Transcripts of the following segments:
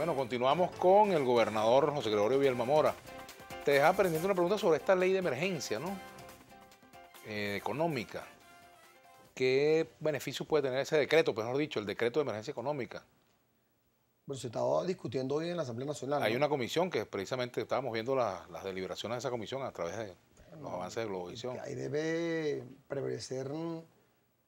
Bueno, continuamos con el gobernador José Gregorio Vielma Mora. Te deja aprendiendo una pregunta sobre esta ley de emergencia, ¿no? Eh, económica. ¿Qué beneficios puede tener ese decreto? Mejor dicho, el decreto de emergencia económica. Bueno, se estaba discutiendo hoy en la Asamblea Nacional. Hay una comisión que precisamente estábamos viendo las deliberaciones de esa comisión a través de los avances de Globovisión. Ahí debe prevalecer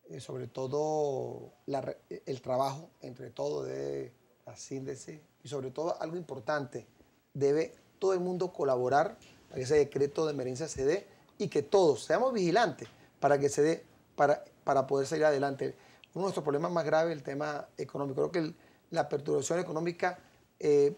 eh, sobre todo el trabajo entre todo de la síntesis y sobre todo algo importante, debe todo el mundo colaborar para que ese decreto de emergencia se dé y que todos seamos vigilantes para que se dé, para, para poder salir adelante. Uno de nuestros problemas más graves es el tema económico. Creo que la perturbación económica eh,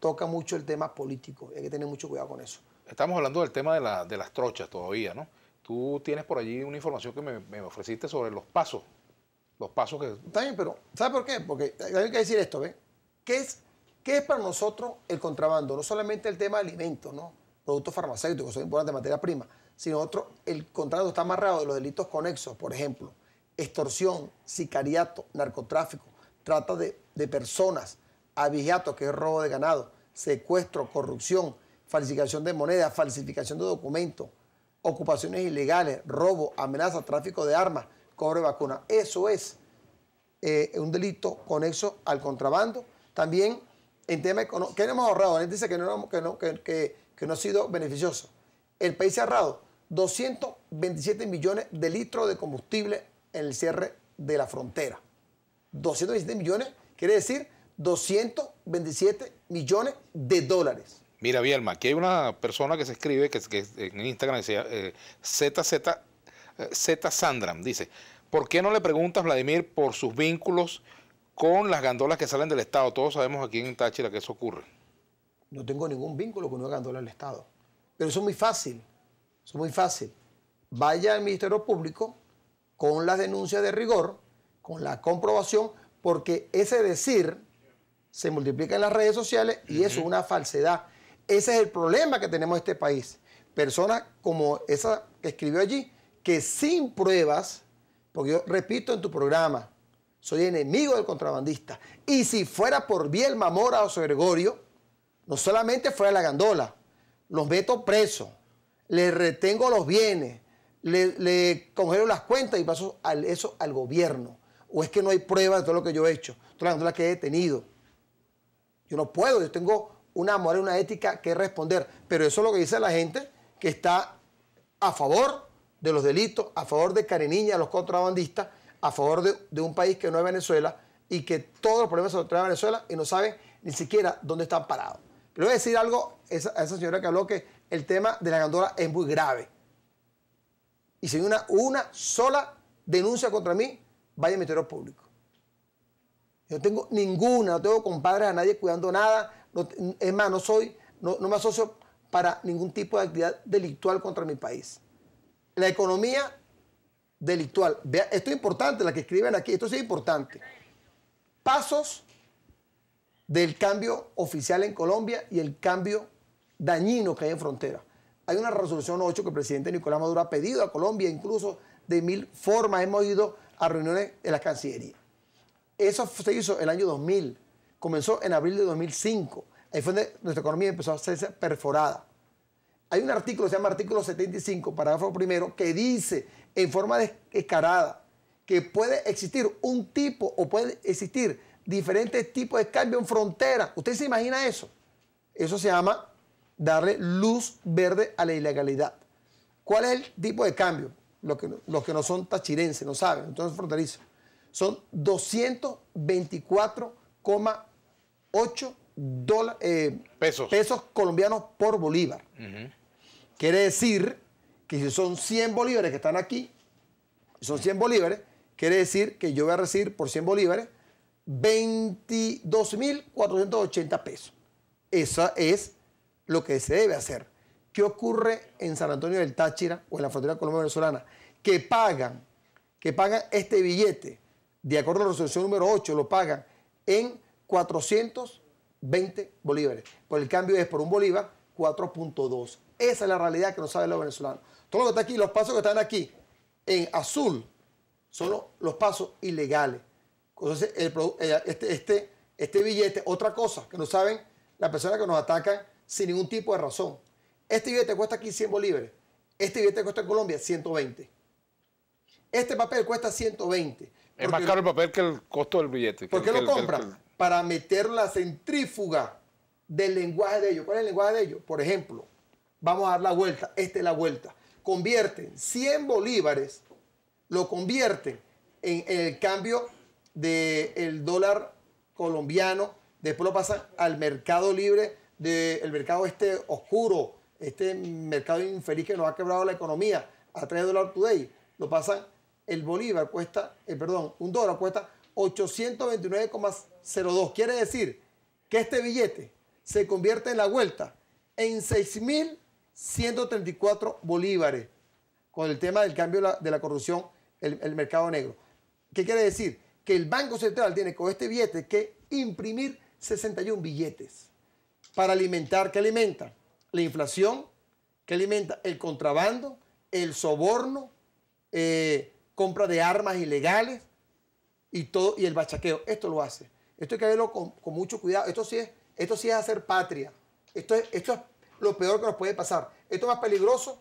toca mucho el tema político. Hay que tener mucho cuidado con eso. Estamos hablando del tema de, de las trochas todavía, ¿no? Tú tienes por allí una información que me ofreciste sobre los pasos los pasos que... Está bien, pero ¿sabe por qué? Porque hay que decir esto, ¿ve? ¿Qué es, ¿Qué es para nosotros el contrabando? No solamente el tema de alimentos, ¿no? Productos farmacéuticos, son importantes, materia prima, sino otro, el contrabando está amarrado de los delitos conexos, por ejemplo, extorsión, sicariato, narcotráfico, trata de, de personas, abigeato, que es robo de ganado, secuestro, corrupción, falsificación de moneda, falsificación de documentos, ocupaciones ilegales, robo, amenaza, tráfico de armas, cobre vacuna. Eso es eh, un delito conexo al contrabando. También en tema económico, ¿qué hemos ahorrado? Él dice que no, que, no, que, no ha sido beneficioso. El país ha ahorrado 227 millones de litros de combustible en el cierre de la frontera. 227 millones quiere decir 227 millones de dólares. Mira, Bielma, aquí hay una persona que se escribe, que, que en Instagram decía eh, ZZ Z. Sandram dice, ¿por qué no le preguntas, Vladimir, por sus vínculos con las gandolas que salen del Estado? Todos sabemos aquí en Táchira que eso ocurre. No tengo ningún vínculo con una gandola del Estado. Pero eso es muy fácil. Eso es muy fácil. Vaya al Ministerio Público con las denuncias de rigor, con la comprobación, porque ese decir se multiplica en las redes sociales y eso es una falsedad. Ese es el problema que tenemos en este país. Personas como esa que escribió allí, que sin pruebas, porque yo repito en tu programa, soy enemigo del contrabandista, y si fuera por Bielma Mora o Gregorio, no solamente fuera la gandola, los meto presos, le retengo los bienes, le, congelo las cuentas y paso eso al gobierno. O es que no hay pruebas de todo lo que yo he hecho, todas las gandolas que he detenido. Yo no puedo, yo tengo una moral, una ética que responder, pero eso es lo que dice la gente que está a favor de los delitos, a favor de Careniña, los contrabandistas, a favor de, un país que no es Venezuela y que todos los problemas se los trae a Venezuela y no saben ni siquiera dónde están parados. Pero voy a decir algo a esa, señora que habló que el tema de la gandola es muy grave. Y si hay una, una sola denuncia contra mí, vaya al Ministerio Público. Yo no tengo ninguna, no tengo compadres a nadie cuidando nada. es más, no soy, no, no me asocio para ningún tipo de actividad delictual contra mi país la economía delictual. Esto es importante, la que escriben aquí, esto sí es importante. Pasos del cambio oficial en Colombia y el cambio dañino que hay en frontera. Hay una resolución 8 que el presidente Nicolás Maduro ha pedido a Colombia, incluso de mil formas hemos ido a reuniones en la Cancillería. Eso se hizo el año 2000, comenzó en abril de 2005. Ahí fue donde nuestra economía empezó a hacerse perforada. Hay un artículo, se llama artículo 75, parágrafo primero, que dice en forma descarada que puede existir un tipo o puede existir diferentes tipos de cambio en frontera. ¿Usted se imagina eso? Eso se llama darle luz verde a la ilegalidad. ¿Cuál es el tipo de cambio? Los que, los que no son tachirenses, no saben, entonces fronterizos. Son 224,8 eh, pesos. pesos colombianos por bolívar. Quiere decir que si son 100 bolívares que están aquí, son 100 bolívares, quiere decir que yo voy a recibir por 100 bolívares 22.480 pesos. Eso es lo que se debe hacer. ¿Qué ocurre en San Antonio del Táchira o en la frontera colombo-venezolana? Que pagan, que pagan este billete, de acuerdo a la resolución número 8, lo pagan en 420 bolívares. Por el cambio es por un bolívar 4.2. Esa es la realidad que no saben los venezolanos. Todo lo que está aquí, los pasos que están aquí en azul, son los, pasos ilegales. Entonces, este, este, Este billete, otra cosa que no saben las personas que nos atacan sin ningún tipo de razón. Este billete cuesta aquí 100 bolívares. Este billete cuesta en Colombia 120. Este papel cuesta 120. Es más caro el papel que el costo del billete. ¿Por qué lo compran? Para meter la centrífuga del lenguaje de ellos. ¿Cuál es el lenguaje de ellos? Por ejemplo, vamos a dar la vuelta. Esta es la vuelta. Convierten 100 bolívares, lo convierten en, el cambio del dólar colombiano, después lo pasan al mercado libre, del mercado este oscuro, este mercado infeliz que nos ha quebrado la economía a través del dólar today, lo pasan, el bolívar cuesta, eh, perdón, un dólar cuesta 829,02. Quiere decir que este billete se convierte en la vuelta en 6.134 bolívares con el tema del cambio de la, corrupción, el, mercado negro. ¿Qué quiere decir? Que el Banco Central tiene con este billete que imprimir 61 billetes para alimentar, ¿qué alimenta? La inflación, ¿qué alimenta? El contrabando, el soborno, eh, compra de armas ilegales y todo, y el bachaqueo. Esto lo hace. Esto hay que verlo con, mucho cuidado. Esto sí es, esto sí es hacer patria. Esto es, esto es lo peor que nos puede pasar. Esto es más peligroso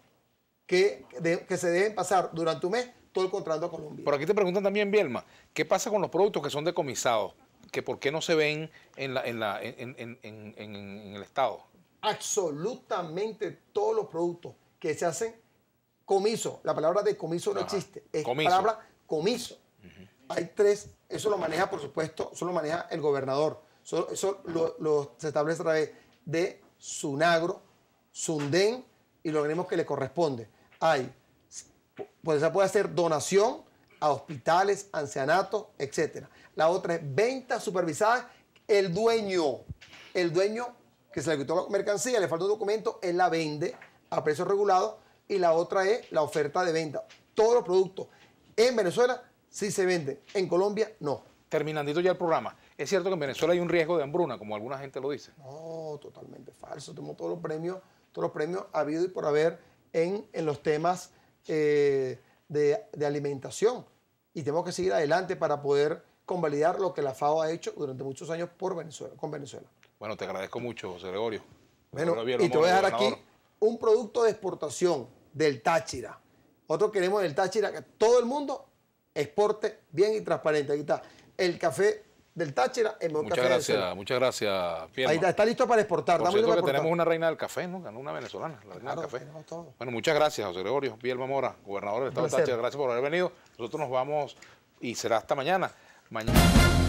que, que se deben pasar durante un mes todo el contrato a Colombia. Por aquí te preguntan también, Bielma, ¿qué pasa con los productos que son decomisados? Que por qué no se ven en, la, en, la, en, en, el Estado. Absolutamente todos los productos que se hacen comiso. La palabra decomiso no existe. Es la palabra comiso. Hay tres, eso lo maneja, por supuesto, eso lo maneja el gobernador. Eso, lo, se establece a través de Sunagro, Sunden y lo organismos que le corresponde. Hay pues se puede hacer donación a hospitales, ancianatos, etc. La otra es venta supervisada. El dueño, el dueño que se le quitó la mercancía, le falta un documento, él la vende a precios regulados. Y la otra es la oferta de venta. Todos los productos en Venezuela sí se venden, en Colombia no. Terminandito ya el programa. ¿Es cierto que en Venezuela hay un riesgo de hambruna, como alguna gente lo dice? No, totalmente falso. Tenemos todos los premios, todos los premios habido y por haber en, en los temas eh, de, alimentación. Y tenemos que seguir adelante para poder convalidar lo que la FAO ha hecho durante muchos años por Venezuela, con Venezuela. Bueno, te agradezco mucho, José Gregorio. Bueno, y te voy a dejar aquí un producto de exportación del Táchira. Nosotros queremos del Táchira que todo el mundo exporte bien y transparente. Aquí está el café del Táchira, el muchas gracias, Muchas gracias, Ahí está, listo para exportar. Por cierto que tenemos una reina del café, ¿no? Una venezolana, la reina del café. Bueno, muchas gracias, José Gregorio Bielma Mora, gobernador del Estado de Táchira. Gracias por haber venido. Nosotros nos vamos y será hasta mañana. Mañana.